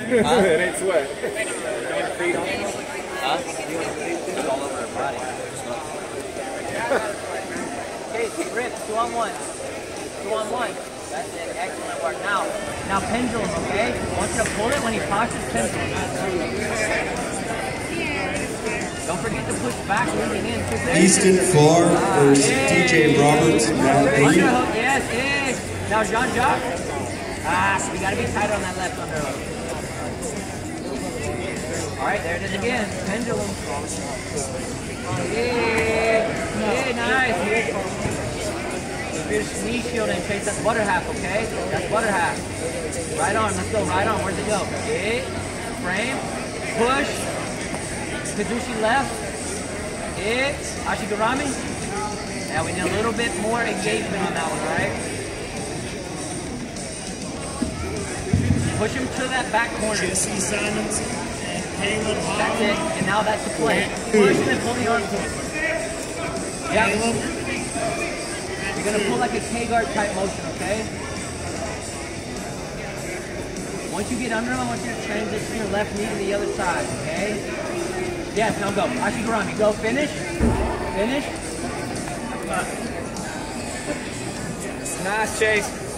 it ain't sweat. Two on one. Two on one. That's it. Excellent work. Now, now pendulum, okay? I want you to pull it when he tosses pendulum. Don't forget to push back leaning in. Easton Farr versus DJ Roberts, round Under yes, yes. Now Jean Jacques. Ah, so we gotta be tight on that left underhook. All right, there it is again. Pendulum. Yeah, yeah, nice. Fierce knee shield and chase that butter half, okay? That's butter half. Right on, let's go, right on. Where's it go? Okay, frame, push. Kuzushi left. It, Ashigarami. Yeah, we need a little bit more engagement on that one, right? Push him to that back corner. That's it, and now that's the play. And then pull the arm. Yeah, you're gonna pull like a K-guard type motion, okay? Once you get under him, I want you to transition your left knee to the other side, okay? Yes, now go. Ashigarami, go. Finish. Finish. Nice chase.